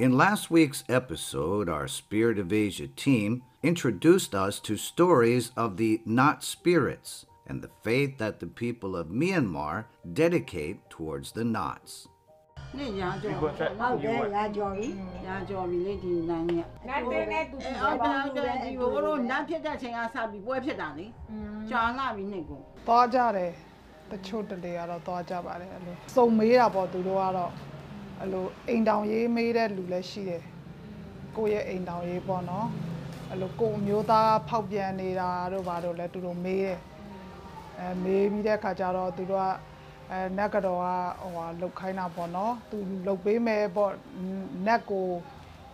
In last week's episode, our Spirit of Asia team introduced us to stories of the not spirits and the faith that the people of Myanmar dedicate towards the knots. အဲ့လိုအိမ်တောင်ရေးမေးတဲ့လူလည်းရှိတယ်ကိုယ့်ရဲ့အိမ်တောင်ရေးပေါ့နော်အဲ့လိုကိုအမျိုးသားဖောက်ပြန်နေတာတို့ဘာတို့လည်းသူတို့မေးတယ်အဲမေးပြီးတဲ့အခါကျတော့သူတို့ကအဲနက်ကတော့ကဟိုဟာလှုပ်ခိုင်းတာပေါ့နော် သူလှုပ်ပေးမယ်ပေါ့နက်ကို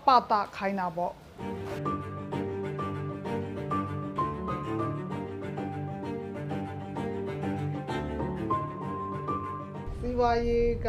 ပတခိုင်းတာပေါ့စီဝါရေးက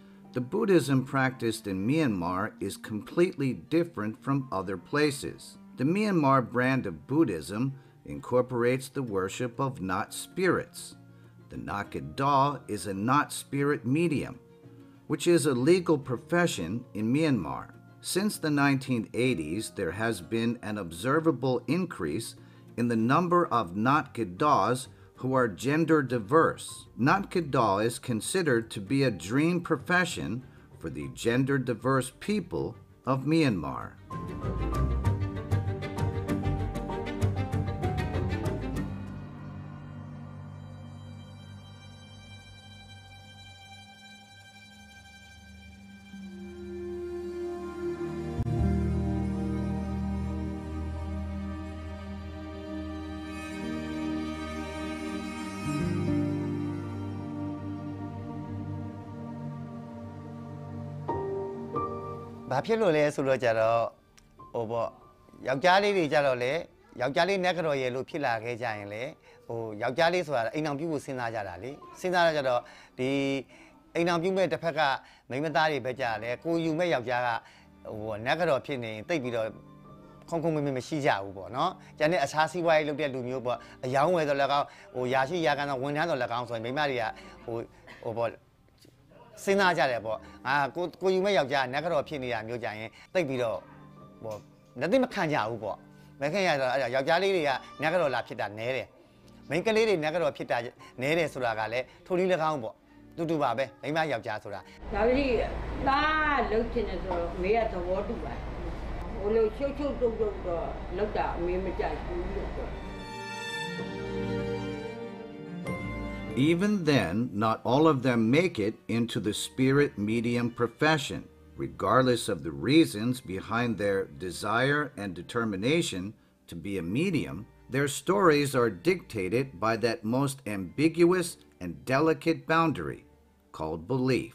The Buddhism practiced in Myanmar is completely different from other places. The Myanmar brand of Buddhism incorporates the worship of not spirits. The Naked Daw is a not spirit medium, which is a legal profession in Myanmar. Since the 1980s, there has been an observable increase in the number of Naked Daws who are gender diverse. Nankadal is considered to be a dream profession for the gender diverse people of Myanmar. ဖြစ်လို့လဲဆိုတော့ကြတော့ဟိုပေါ့ယောက်ျားလေးတွေကြတော့လေယောက်ျားလေးနက်ကြော်ရယ်လို့ဖြစ်လာခဲ့ကြရင်လေဟိုယောက်ျားလေးဆိုတာအိမ်အောင်ပြုဖို့စဉ်းစားကြတာလေစဉ်းစားကြတော့ဒီအိမ်အောင်ပြုမဲ့တစ်ဖက်ကမိန်းမသားတွေပဲကြတယ်ကိုယူမဲ့ယောက်ျားကဟိုနက်ကြော်ဖြစ်နေတိတ်ပြီးတော့ခုံခုံမင်းမရှိကြဘူးပေါ့နော်။ကျန်တဲ့အခြားစီးပွားရေးလုပ်တဲ့လူမျိုးပေါ့အယောင်းဝယ်ဆိုလည်းကောင်းဟိုရာရှိရာကန်တော့ဝန်ထမ်းဆိုလည်းကောင်းဆိုရင်မိမတွေကဟိုဟိုပေါ့စဉ်းစားကြတယ်ပေါ့ငါကိုကိုယူမဲ့ယောက်ျားနတ်ကတော့ဖြစ်နေတာမျိုးကြရင်တိတ်ပြီးတော့ဟောလက်သိမခံကြဘူးပေါ့မခံရတော့အဲ့ဒါယောက်ျားလေးတွေကနတ်ကတော့လာဖြစ်တာနဲတယ်မိန်းကလေးတွေနတ်ကတော့ဖြစ်တာနဲတယ်ဆိုတာကလည်းထိုနည်း၎င်းပေါ့တူတူပါပဲမိန်းမယောက်ျားဆိုတာဒါပေမဲ့သားလှုပ်ချင်တယ်ဆိုတော့မေးရသဘောတူပါဟိုလိုချုပ်ချုပ်တုပ်တုပ်တော့လောက်တာအမေမကြိုက်ဘူးလို့ပြော Even then, not all of them make it into the spirit medium profession, regardless of the reasons behind their desire and determination to be a medium. Their stories are dictated by that most ambiguous and delicate boundary called belief.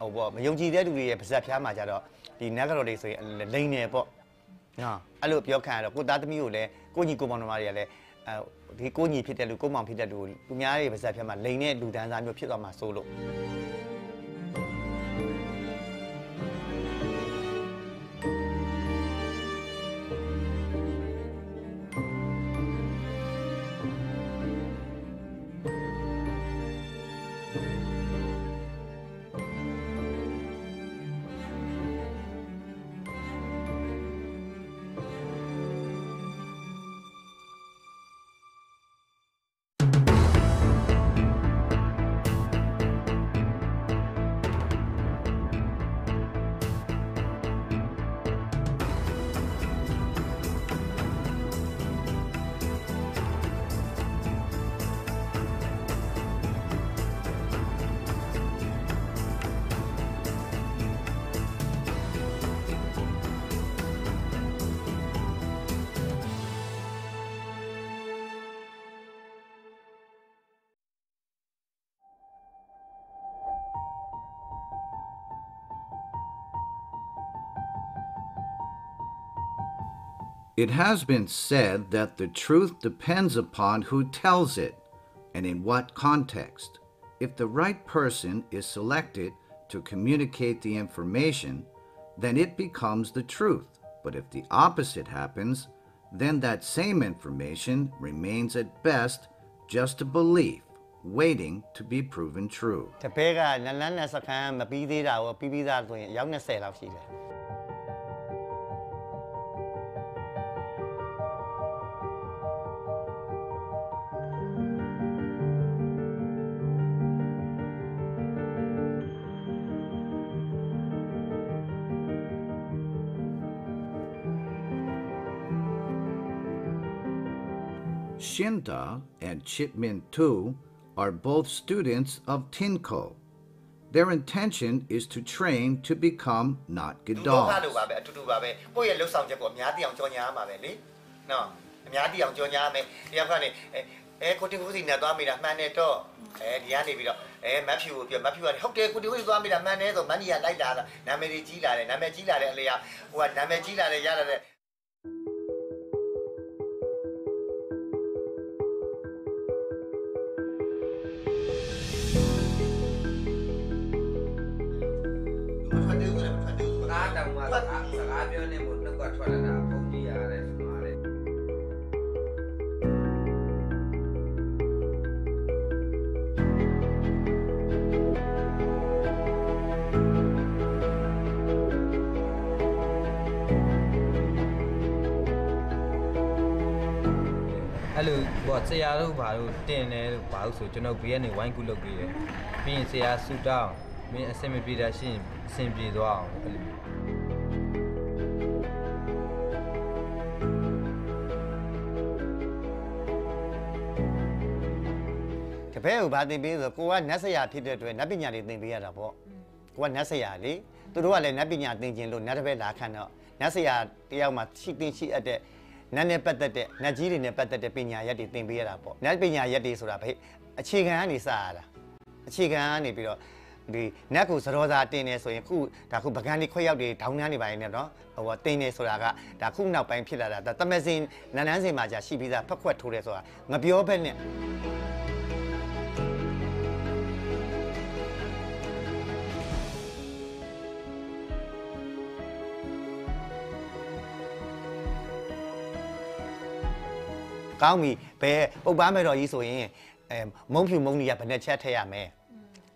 ဟိုပေါ့မယုံကြည်တဲ့လူတွေရဲ့ပါဇက်ဖျားမှာကြတော့ဒီနတ်ကတော်တွေဆိုရင်လိန်နေပေါ့နော်အဲ့လိုပြောခံရတော့ကိုသားသမီးကိုလည်းကိုညီကိုမောင်နှမတွေကလည်းအဲဒီကိုညီဖြစ်တဲ့လူကိုမောင်ဖြစ်တဲ့လူသူများတွေပါဇက်ဖျားမှာလိန်တဲ့လူတန်းစားမျိုးဖြစ်သွားမှာစိုးလို့ It has been said that the truth depends upon who tells it and in what context. If the right person is selected to communicate the information, then it becomes the truth. But if the opposite happens, then that same information remains at best just a belief waiting to be proven true. Shinta and Chitmin Tu are both students of Tinko. Their intention is to train to become not good dogs. တို့ဘာလို့ပါပဲအတူတူပါပဲကိုယ့်ရဲ့လှုပ်ဆောင်ချက်ပေါ့အများသိအောင်ကြောညာရမှာပဲလေနော်အများသိအောင်ကြောညာရမယ်တယောက်ကနေအဲအဲကိုတင်ကိုစီနဲ့သွားမိတာမှန်တယ်တော့အဲဒီကနေပြီးတော့အဲမက်ဖြူကိုပြောမက်ဖြူကဟုတ်တယ်ကိုတင်ကိုစီသွားမိတာမှန်တယ်ဆိုမန်နီယာလိုက်လာတာနာမည်ကြီးလာတယ်နာမည်ကြီးလာတဲ့အလျာဟိုကနာမည်ကြီးလာတယ်ရလာတယ်အဲ့လိုပေါ့ဆရာတို့ဘာလို့တင်တယ်လို့ဘာလို့ဆိုကျွန်တော်ဘေးကနေဝိုင်းကူလုပ်ပေးတယ်ပြီးရင်ဆရာဆူတောင်းမင်းအဆင်မပြေတာရှိရင်အဆင်ပြေသွားအောင်အဲ့လိုတပည့်ကိုဗာသင်ပေးဆိုကိုကနတ်ဆရာဖြစ်တဲ့အတွက်နတ်ပညာတွေသင်ပေးရတာပေါ့ကိုကနတ်ဆရာလေသူတို့ကလည်းနတ်ပညာသင်ခြင်းလို့နတ်တပည့်လာခံတော့နတ်ဆရာတယောက်မှရှိသင်ရှိအပ်တဲ့နတ်နဲ့ပတ်သက်တဲ့နတ်ကြီးတွေနဲ့ပတ်သက်တဲ့ပညာရပ်တွေသင်ပေးရတာပေါ့နတ်ပညာရပ်တွေဆိုတာဘေးအခြေခံကနေစရတာအခြေခံကနေပြီးတော့ဒီနတ်ကိုသရောစာတင်နေဆိုရင်ခုဒါခုပကန်းဒီခွက်ရောက်တွေဒေါင်းနှန်းနေပါရင်နော်ဟိုတင်နေဆိုတာကဒါခုနောက်ပိုင်းဖြစ်လာတာဒါတမစင်နန်းနန်းစင်မှာကြာရှိပြီးသားဖက်ခွက်ထိုးတယ်ဆိုတာမပြောဘဲနဲ့ကောင်းပြီဘယ်ပုတ်ပန်းမဲ့တော်ကြီးဆိုရင်အဲမုံဖြူမုံနီကဘယ်နဲ့ချက်ထည့်ရမလဲ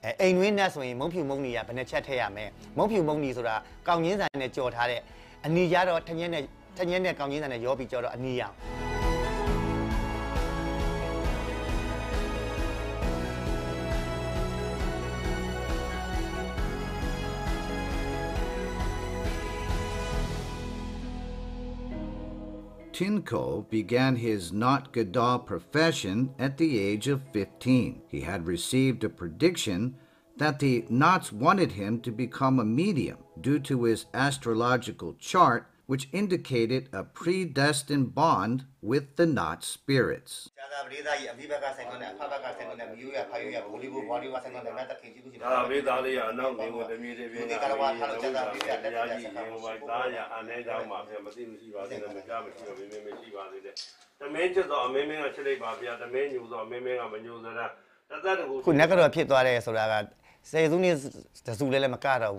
အဲအိမ်တွင်းနဲ့ဆိုရင်မုံဖြူမုံနီကဘယ်နဲ့ချက်ထည့်ရမလဲမုံဖြူမုံနီဆိုတာကောင်းချင်းဆန်နဲ့ကြော်ထားတဲ့အနီရတော့ထညက်နဲ့ထညက်နဲ့ကောင်းချင်းဆန်နဲ့ရောပြီးကြော်တော့အနီရအောင် Tinko began his Not Gadal profession at the age of 15. He had received a prediction that the Knots wanted him to become a medium due to his astrological chart which indicated a predestined bond with the not spirits. Who never to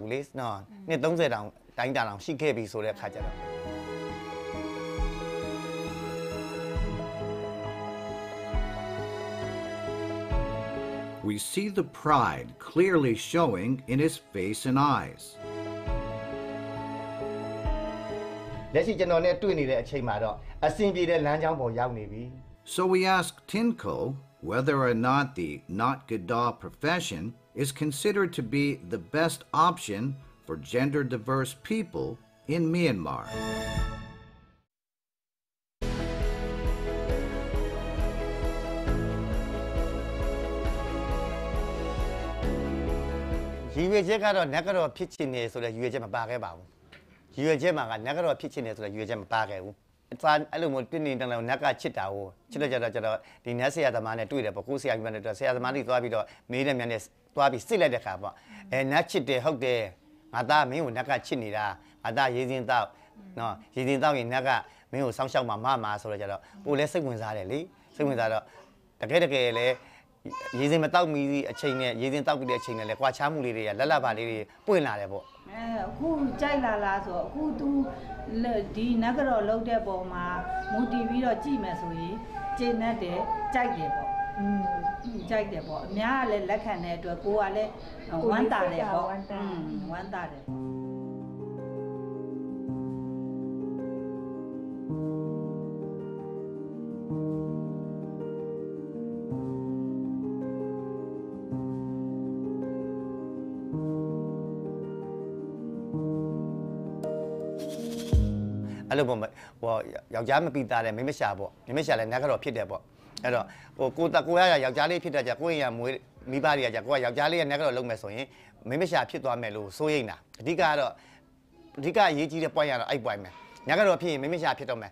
do တိုင်းတာအောင်ရှိခဲ့ပြီဆိုတဲ့အခါကျတော့ We see the pride clearly showing in his face and eyes. So we ask Tinko whether or not the not Gada profession is considered to be the best option for gender diverse people in Myanmar. ။ရည်ရွယ်ချက်ကတော့နက်ကတော့ဖြစ်ချင်နေဆိုတဲ့ရည်ရွယ်ချက်မပါခဲ့ပါဘူး။ရည်ရွယ်ချက်မှာကနက်ကတော့ဖြစ်ချင်နေဆိုတဲ့ရည်ရွယ်ချက်မပါခဲ့ဘူး။အစားအဲ့လိုမျိုးတင်းတင်းတန်းတန်းနက်ကချစ်တာကိုချစ်တော့ကြတော့ကြတော့ဒီနက်ဆရာသမားနဲ့တွေ့တယ်ပေါ့ကိုဆရာကြီးနဲ့တွေ့ဆရာသမားကြီးသွားပြီးတော့မေးတဲ့မြန်နဲ့သွားပြီးစစ်လိုက်တဲ့ခါပေါ့။အဲနက်ချစ်တယ်ဟုတ်တယ်။ငါသားမင်းကိုနတ်ကချစ်နေတာငါသားရေးစင်းတော့နော်ရေးစင်းတော့ရင်နတ်ကမင်းကိုစောင့်ရှောက်မှာမမှာဆိုတော့ကြတော့ကိုလည်းစိတ်ဝင်စားတယ်လေစိတ်ဝင်စားတော့တကယ်တကယ်လည်းရေစင်မတောက်မီအချိန်နဲ့ရေစင်တောက်ပြီးတဲ့အချိန်နဲ့လဲကွာချားမှုလေးတွေကလက်လက်ပါလေးတွေပွင့်လာတယ်ပေါ့အဲအခုကြိုက်လာလားဆိုတော့အခု तू ဒီနဂရောလောက်တဲ့ပုံမှာမူတည်ပြီးတော့ကြည့်မယ်ဆိုရင်ကျေနပ်တယ်ကြိုက်တယ်ပေါ့อืมကြိုက်တယ်ပေါ့အများကလည်းလက်ခံတဲ့အတွက်ကိုကလည်းဝမ်းတာတယ်ပေါ့ဝမ်းတာတယ်အဲ့လိုပေါ့ဟောယောက်ျားမပီတာတယ်မိမရှာပေါ့မိမရှာလည်းနတ်ကတော့ဖြစ်တယ်ပေါ့အဲ့တော့ဟိုကိုတကိုရရယောက်ျားလေးဖြစ်တတ်ကြကိုရင်ရမွေးမိဘတွေကကြကိုကယောက်ျားလေးရဲ့ net ကတော့လုံးမယ်ဆိုရင်မိမရှာဖြစ်သွားမယ်လို့စိုးရိမ်တာအဓိကကတော့အဓိကအရေးကြီးတဲ့ point ကတော့အဲ့ point ပဲညကတော့ဖြစ်ရင်မိမရှာဖြစ်တော့မယ်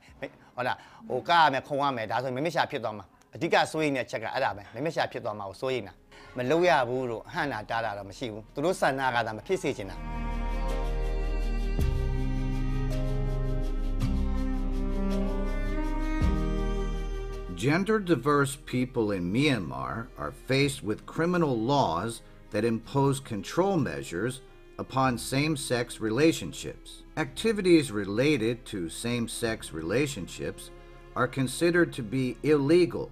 ဟုတ်လားဟိုကရမယ်ခုံရမယ်ဒါဆိုရင်မိမရှာဖြစ်သွားမှာအဓိကစိုးရိမ်တဲ့ချက်ကအဲ့ဒါပဲမိမရှာဖြစ်သွားမှာကိုစိုးရိမ်တာမလုပ်ရဘူးလို့ဟန့်တာတားတာတော့မရှိဘူးသူတို့ဆန္ဒကသာမဖြစ်စေချင်တာ gender diverse people in Myanmar are faced with criminal laws that impose control measures upon same sex relationships. Activities related to same sex relationships are considered to be illegal,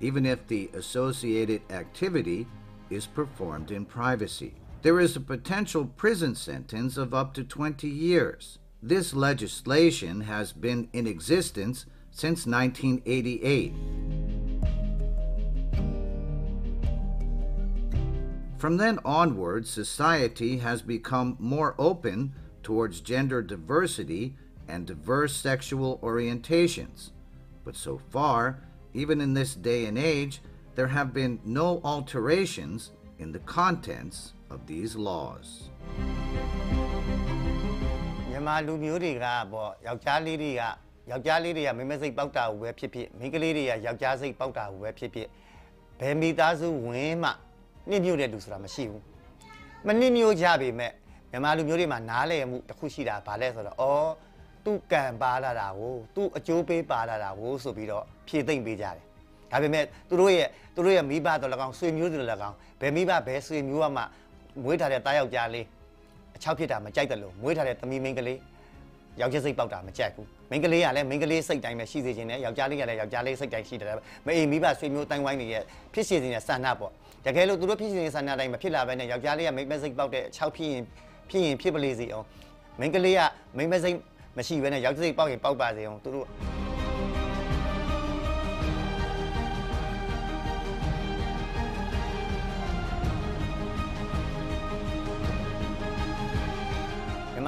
even if the associated activity is performed in privacy. There is a potential prison sentence of up to 20 years. This legislation has been in existence since 1988. From then onward, society has become more open towards gender diversity and diverse sexual orientations. But so far, even in this day and age, there have been no alterations in the contents of these laws. မြန်မာလူမျိုးတွေကပေါ့ယောက်ျားလေးတွေကယောက်ျားလေးတွေကမိမစိတ်ပေါက်တာကိုပဲဖြစ်ဖြစ်မိန်းကလေးတွေကယောက်ျားစိတ်ပေါက်တာကိုပဲဖြစ်ဖြစ်ဘယ်မိသားစုဝင်မှနှိမ့်ညွတ်တဲ့လူဆိုတာမရှိဘူးမနှိမ့်ညွတ်ကြပေမဲ့မြန်မာလူမျိုးတွေမှာနားလည်မှုတစ်ခုရှိတာဗာလဲဆိုတော့အော်သူ့ကံပါလာတာကိုသူ့အကျိုးပေးပါလာတာကိုဆိုပြီးတော့ဖြည့်သိမ့်ပေးကြတယ်ဒါပေမဲ့သူတို့ရဲ့သူတို့ရဲ့မိဘတော်၎င်းဆွေမျိုးတွေ၎င်းဘယ်မိဘဘယ်ဆွေမျိုးမှမွေးထားတဲ့တားယောက်ျားလေးအချောက်ဖြစ်တာမကြိုက်တယ်လို့မွေးထားတဲ့သမီးမင်းကလေးယောက်ျားစိတ်ပေါက်တာမကြိုက်ဘူးမိန်းကလေးကလည်းမိန်းကလေးစိတ်တိုင်းပဲရှိစေချင်တယ်ယောက်ျားလေးကလည်းယောက်ျားလေးစိတ်တိုင်းရှိတယ်မအေးမိဘဆွေမျိုးတိုင်းဝိုင်းတွေရဲ့ဖြစ်စေတဲ့ဆန္ဒပေါ့တကယ်လို့သူတို့ဖြစ်စေတဲ့ဆန္ဒတိုင်းမဖြစ်လာဘဲနဲ့ယောက်ျားလေးကမိန်းမစိတ်ပေါက်တဲ့6ဖြစ်ရင်ဖြစ်ရင်ဖြစ်ပလေစီအောင်မိန်းကလေးကမိန်းမစိတ်မရှိဘဲနဲ့ယောက်ျားစိတ်ပေါက်ရင်ပေါက်ပါစေအောင်သူတို့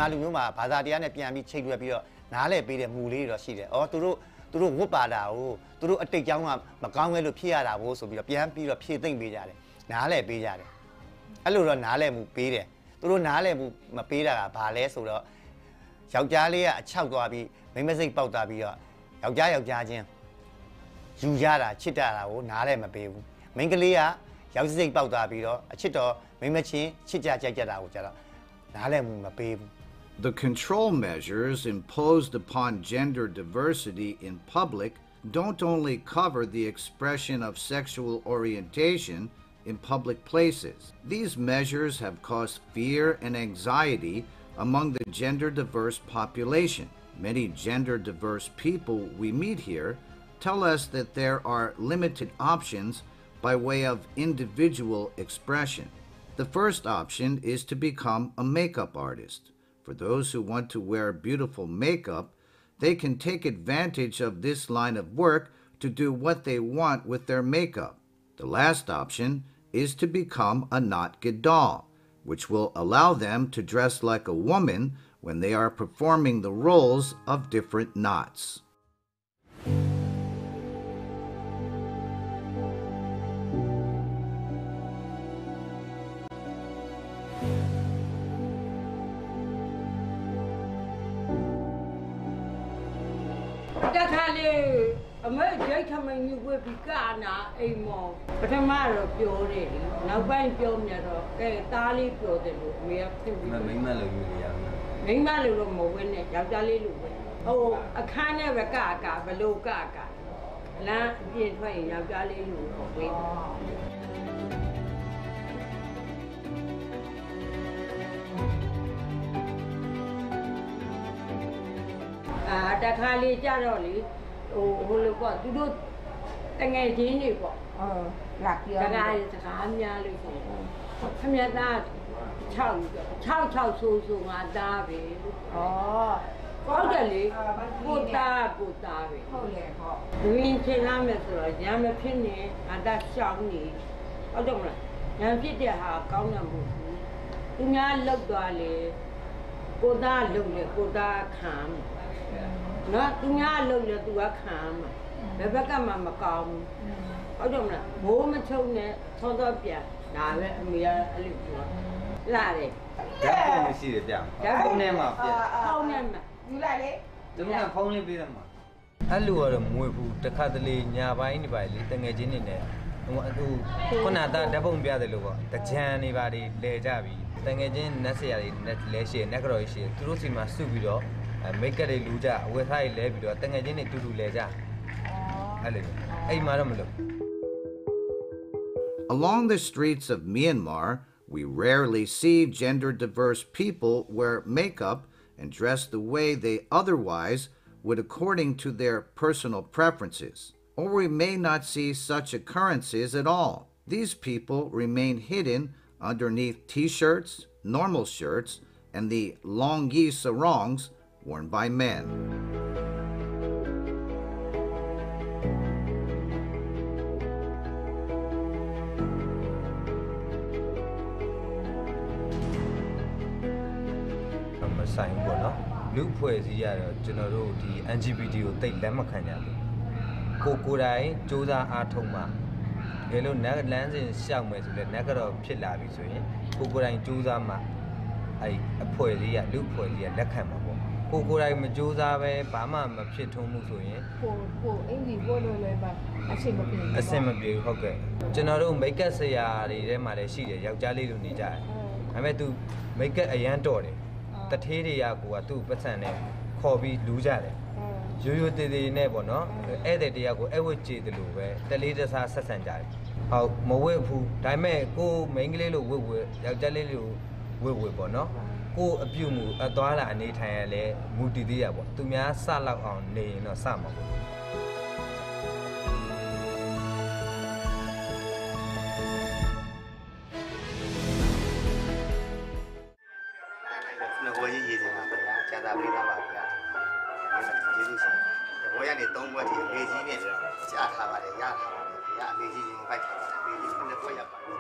မလူမျိုးမှာဘာသာတရားနဲ့ပြန်ပြီးချိန်လွယ်ပြီးတော့နားလဲပေးတဲ့မူလေးတွေတော့ရှိတယ်။အော်သူတို့သူတို့ဝတ်ပါတာကိုသူတို့အတိတ်ကြောင်းကမကောင်းခဲ့လို့ဖြစ်ရတာဘို့ဆိုပြီးတော့ပြန်ပြီးတော့ဖြည့်သိမ့်ပေးကြတယ်။နားလဲပေးကြတယ်။အဲ့လိုတော့နားလဲမှုပေးတယ်။သူတို့နားလဲမှုမပေးတာကဘာလဲဆိုတော့ယောက်ျားလေးကအချောက်သွားပြီးမိမစိတ်ပေါက်သွားပြီးတော့ယောက်ျားယောက်ျားချင်းယူရတာချစ်တာတာကိုနားလဲမပေးဘူး။မိန်းကလေးကယောက်ျားစိတ်ပေါက်သွားပြီးတော့အချစ်တော်မိမချင်းချစ်ကြကြိုက်ကြတာကိုကြတော့နားလဲမှုမပေးဘူး။ The control measures imposed upon gender diversity in public don't only cover the expression of sexual orientation in public places. These measures have caused fear and anxiety among the gender diverse population. Many gender diverse people we meet here tell us that there are limited options by way of individual expression. The first option is to become a makeup artist. For those who want to wear beautiful makeup, they can take advantage of this line of work to do what they want with their makeup. The last option is to become a not gadol, which will allow them to dress like a woman when they are performing the roles of different knots. ထမင်းကြီးဝတ်ပြီးကနာအိမ်မော်ပထမတော့ပြောတယ်လေနောက်ပိုင်းပြောမြတော့ကဲသားလေးပြောတယ်လို့အမေကဖြစ်ပြီးမိမလိုမျိုးနေရမှာမိမလိုတော့မဝဲနဲ့ယောက်ျားလေးလိုပဲဟိုအခန်းထဲပဲကကဘလို့ကကလမ်းအပြင်ထွက်ရင်ယောက်ျားလေးလိုတော့ဝဲအာတခါလေးကြတော့လေဟိုဟိုလိုပေါ့သူတို့တငယ်ချင်းတွေပေါ့ဟုတ်လာပြောတကားတွေတကားများလို့ပေါ့ခမရသား6 6 6ဆိုဆိုငါသားပဲဩဟုတ်တယ်လေကိုသားကိုသားပဲဟုတ်လေပေါ့ဝင်းချင်းလာမယ်ဆိုတော့ရံမဖြစ်နေအတရှောင်းနေဟုတ်တယ်မလားရံဖြစ်တဲ့ဟာကောင်းတာမဟုတ်ဘူးသူများလောက်သွားလေကိုသားလုံလေကိုသားခံတယ်နော်သူများအလုပ်လဲသူကခံရမှာဘယ်ဘက်ကမှမကောင်းဘူးဟုတ်တယ်မလားဘိုးမချုပ်နဲ့သောသောပြန်ဒါပဲအမေကအဲ့လိုပြောလာတယ်ဓာတ်ပုံရှိတယ်ဗျဓာတ်ပုံနဲ့မှပြအောင်းနဲ့မှယူလိုက်လေသူကဖုန်းလေးပေးတယ်မှာအဲ့လိုကတော့မွေဘူးတခါတလေညာပိုင်းနေပါလေတငယ်ချင်းနေနဲ့ဟိုခုနကဓာတ်ပုံပြတယ်လို့ပေါ့တကြံနေပါလေလဲကြပြီတငယ်ချင်းနတ်ဆရာတွေလဲရှည်နတ်ကတော်ရှည်သူတို့စီမှာစုပြီးတော့ Along the streets of Myanmar, we rarely see gender diverse people wear makeup and dress the way they otherwise would according to their personal preferences, or we may not see such occurrences at all. These people remain hidden underneath t shirts, normal shirts, and the longyi sarongs worn by men. Number ဆိုင်ပေါ့နော်လူဖွဲ့စည်းရတော့ကျွန်တော်တို့ဒီ LGBT ကိုတိတ်လက်မခံကြဘူးကိုကိုယ်တိုင်စူးစမ်းအားထုတ်မှဘယ်လိုနတ်လန်းစဉ်ရှောက်မယ်ဆိုလဲနတ်ကတော့ဖြစ်လာပြီဆိုရင်ကိုကိုယ်တိုင်စူးစမ်းမှအဲ့အဖွဲ့လေးကလူအဖွဲ့လေးကလက်ခံမှာကိုကိုယ်တိုင်မကြိုးစားပဲဘာမှမဖြစ်ထုံးမှုဆိုရင်ကိုကိုအင်ဂျီပို့လို့လည်းပါအဆင်မပြေဘူးအဆင်မပြေဘူးဟုတ်ကဲ့ကျွန်တော်တို့မိတ်ကပ်ဆရာတွေထဲမှာလည်းရှိတယ်ယောက်ျားလေးလိုနေကြတယ်ဒါပေမဲ့ तू မိတ်ကပ်အရန်တော်တယ်တထေးတွေကကိုကသူ့ပတ်စံနဲ့ခေါ်ပြီးလူးကြတယ်ရိုးရိုးတည်တည်နဲ့ပေါ့နော်ဧည့်သည်တရားကိုအဲ့ဝတ်ကြည်တယ်လို့ပဲတလေးတစားဆက်ဆံကြတယ်ဟုတ်မဝတ်ဘူးဒါပေမဲ့ကိုမိန်းကလေးလိုဝတ်ဝတ်ယောက်ျားလေးလိုဝတ်ဝတ်ပေါ့နော်ကိုအပြုမှုအသွားလာအနေထိုင်ရလဲမူတည်သေးရပေါ့သူများစလောက်အောင်နေရင်တော့စမှာပေါ့တာပေးတာပါဗျာ။ယေရှုရှင်တဘောရနေ၃ဘွဲ့ဒီအမေကြီးနဲ့ကြားထားပါတယ်ရထားပါတယ်ဗျာအမေကြီးရင်ပိုက်ထားပါတယ်အမေကြီးနဲ့ဘွဲ့ရပါတယ်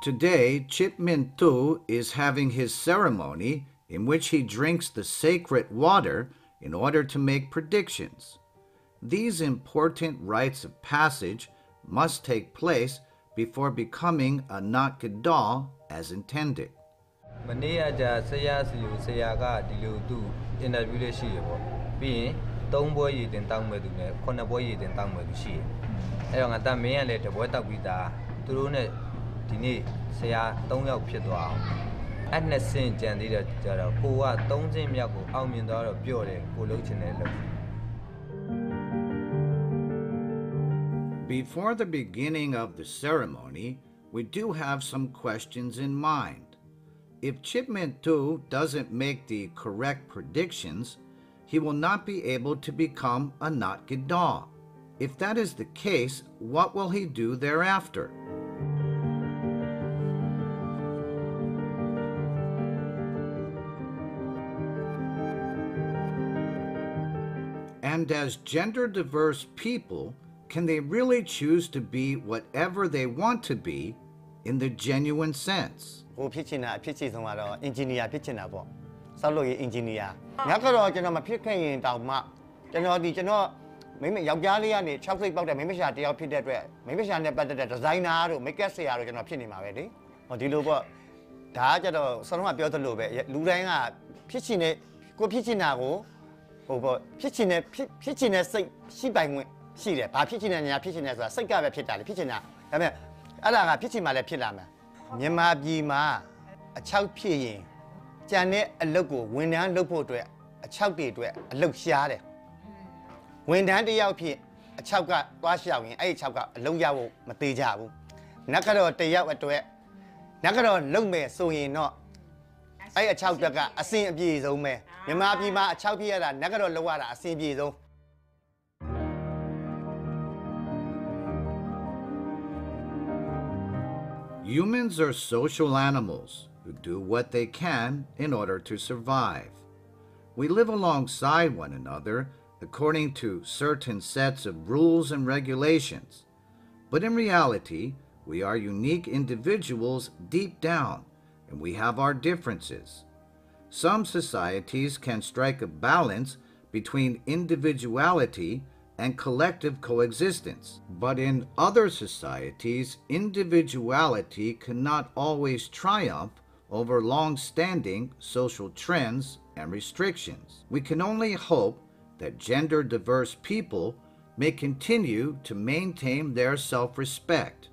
Today, Chip Min Tu is having his ceremony in which he drinks the sacred water in order to make predictions. These important rites of passage must take place before becoming a Nat as intended. မနေကကြာဆရာစလဆရာကဒလသအငတာဗျးလေးရရပေါပြးရင၃ပရညတငတောငးမသန before the beginning of the ceremony, we do have some questions in mind. If Chipmintu doesn't make the correct predictions, he will not be able to become a Nat Gadol. If that is the case, what will he do thereafter? And as gender diverse people, can they really choose to be whatever they want to be in the genuine sense? မိမယောက်ျားလေးကနေ60ပြောက်တဲ့မိမရှာတယောက်ဖြစ်တဲ့အတွက်မိမရှာနဲ့ပတ်သက်တဲ့ဒီဇိုင်နာတို့မိတ်ကက်ဆရာတို့ကျွန်တော်ဖြစ်နေမှာပဲလေ။ဟောဒီလိုပေါ့ဒါကကျတော့ဆောင်းကပြောသလိုပဲလူတိုင်းကဖြစ်ချင်တဲ့ကိုဖြစ်ချင်တာကိုဟိုပေါ့ဖြစ်ချင်တဲ့ဖြစ်ဖြစ်ချင်တဲ့စိတ်ရှိပိုင်ခွင့်ရှိတယ်ဘာဖြစ်ချင်တဲ့နေရာဖြစ်ချင်တယ်ဆိုတာစိတ်ကပဲဖြစ်တာလေဖြစ်ချင်တာဒါပေမဲ့အဲ့ဒါကဖြစ်ချင်မှလည်းဖြစ်လာမှာမြန်မာပြည်မှာအချောက်ဖြစ်ရင်ကြံတဲ့အလုတ်ကိုဝန်ထမ်းလုပ်ဖို့အတွက်အချောက်တွေအတွက်အလုတ်ရှားတယ်ဝန်ထမ်းတယောက်ဖြစ်အချောက်ကသွားရှောက်ရင်အဲ့ဒီအချောက်ကအလုံးရဖို့မသေးကြဘူးနတ်ကတော့တယောက်အတွက်နတ်ကတော့လုံမဲ့ဆိုရင်တော့အဲ့အချောက်ပြက်ကအဆင်အပြေဆုံးပဲမြန်မာပြည်မှာအချောက်ပြက်ရတာနဂတော်လောက်ရတာအဆင်ပြေဆုံး။ Humans are social animals who do what they can in order to survive. We live alongside one another according to certain sets of rules and regulations. But in reality, we are unique individuals deep down and we have our differences. Some societies can strike a balance between individuality and collective coexistence, but in other societies, individuality cannot always triumph over long standing social trends and restrictions. We can only hope that gender diverse people may continue to maintain their self respect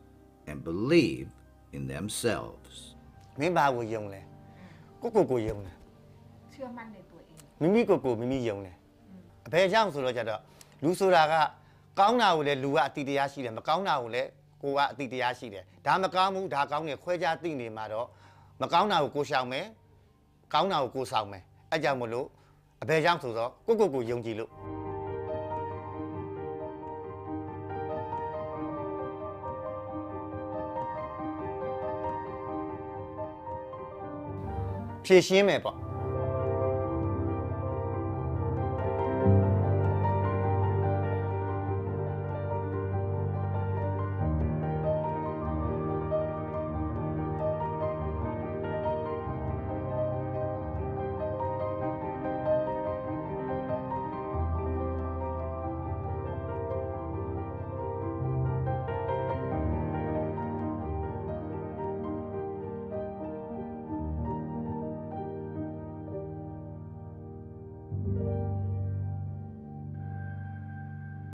and believe in themselves. မင်းဘာကိုယုံလဲကိုကိုကိုယုံတယ်เชื่อมั่นในตัวเองမိမိကိုကိုမိမိယုံတယ်အဘယ်ကြောင့်ဆိုတော့ကြတော့လူဆိုတာကကောင်းတာကိုလည်းလူကအတိတရားရှိတယ်မကောင်းတာကိုလည်းကိုကအတိတရားရှိတယ်ဒါမကောင်းဘူးဒါကောင်းတယ်ခွဲခြားသိနေမှာတော့မကောင်းတာကိုကိုရှောင်မယ်ကောင်းတာကိုကိုဆောင်မယ်အဲကြောင့်မလို့အဘယ်ကြောင့်ဆိုတော့ကိုကိုကိုယုံကြည်လို့贴心没吧？